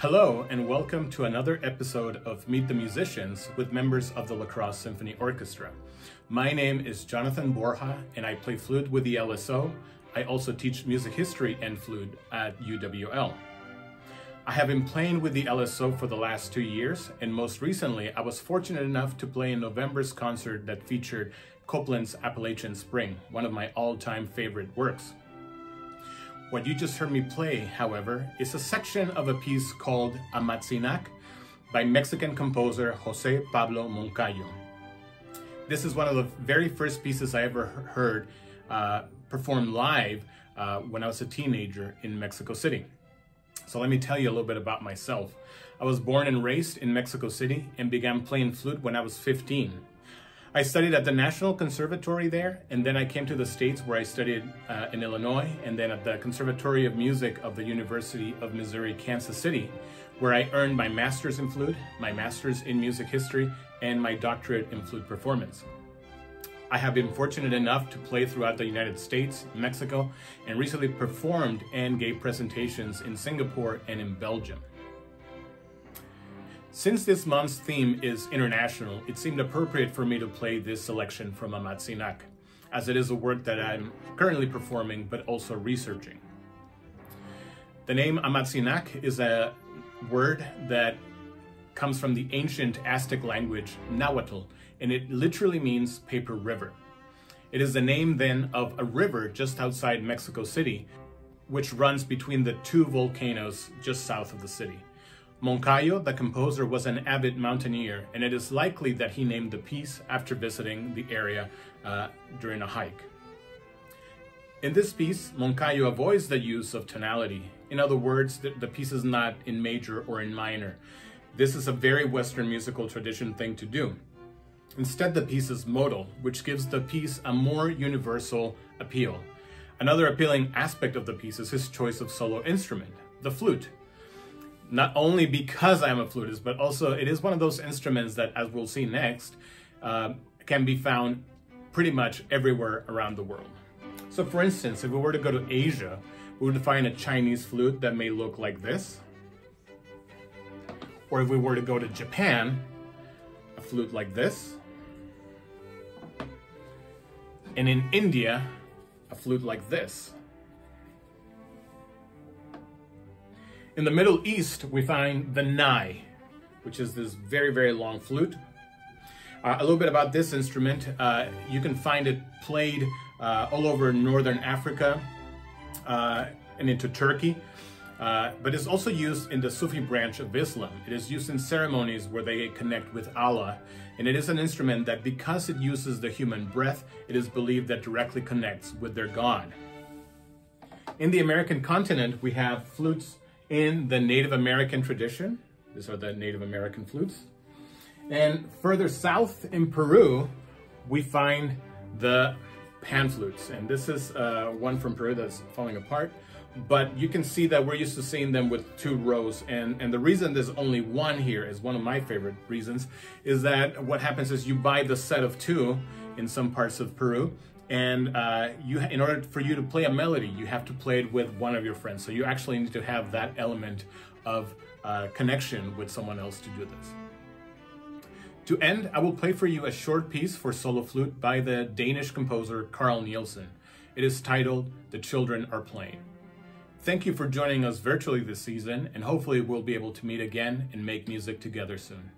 Hello, and welcome to another episode of Meet the Musicians with members of the La Crosse Symphony Orchestra. My name is Jonathan Borja, and I play flute with the LSO. I also teach music history and flute at UWL. I have been playing with the LSO for the last two years, and most recently, I was fortunate enough to play in November's concert that featured Copland's Appalachian Spring, one of my all-time favorite works. What you just heard me play, however, is a section of a piece called Amatzinac by Mexican composer Jose Pablo Moncayo. This is one of the very first pieces I ever heard uh, performed live uh, when I was a teenager in Mexico City. So let me tell you a little bit about myself. I was born and raised in Mexico City and began playing flute when I was 15. I studied at the National Conservatory there, and then I came to the States where I studied uh, in Illinois, and then at the Conservatory of Music of the University of Missouri, Kansas City, where I earned my master's in flute, my master's in music history, and my doctorate in flute performance. I have been fortunate enough to play throughout the United States, Mexico, and recently performed and gave presentations in Singapore and in Belgium. Since this month's theme is international, it seemed appropriate for me to play this selection from Amatzinac, as it is a work that I'm currently performing but also researching. The name Amatzinac is a word that comes from the ancient Aztec language Nahuatl, and it literally means paper river. It is the name then of a river just outside Mexico City, which runs between the two volcanoes just south of the city. Moncayo, the composer, was an avid mountaineer, and it is likely that he named the piece after visiting the area uh, during a hike. In this piece, Moncayo avoids the use of tonality. In other words, the, the piece is not in major or in minor. This is a very Western musical tradition thing to do. Instead, the piece is modal, which gives the piece a more universal appeal. Another appealing aspect of the piece is his choice of solo instrument, the flute not only because I'm a flutist, but also it is one of those instruments that, as we'll see next, uh, can be found pretty much everywhere around the world. So for instance, if we were to go to Asia, we would find a Chinese flute that may look like this. Or if we were to go to Japan, a flute like this. And in India, a flute like this. In the Middle East, we find the nai, which is this very, very long flute. Uh, a little bit about this instrument. Uh, you can find it played uh, all over Northern Africa uh, and into Turkey. Uh, but it's also used in the Sufi branch of Islam. It is used in ceremonies where they connect with Allah. And it is an instrument that because it uses the human breath, it is believed that directly connects with their God. In the American continent, we have flutes in the Native American tradition. These are the Native American flutes. And further south in Peru, we find the pan flutes. And this is uh, one from Peru that's falling apart. But you can see that we're used to seeing them with two rows. And, and the reason there's only one here is one of my favorite reasons, is that what happens is you buy the set of two in some parts of Peru, and uh, you in order for you to play a melody you have to play it with one of your friends. So you actually need to have that element of uh, connection with someone else to do this. To end i will play for you a short piece for solo flute by the danish composer carl nielsen. It is titled the children are playing. Thank you for joining us virtually this season and hopefully we'll be able to meet again and make music together soon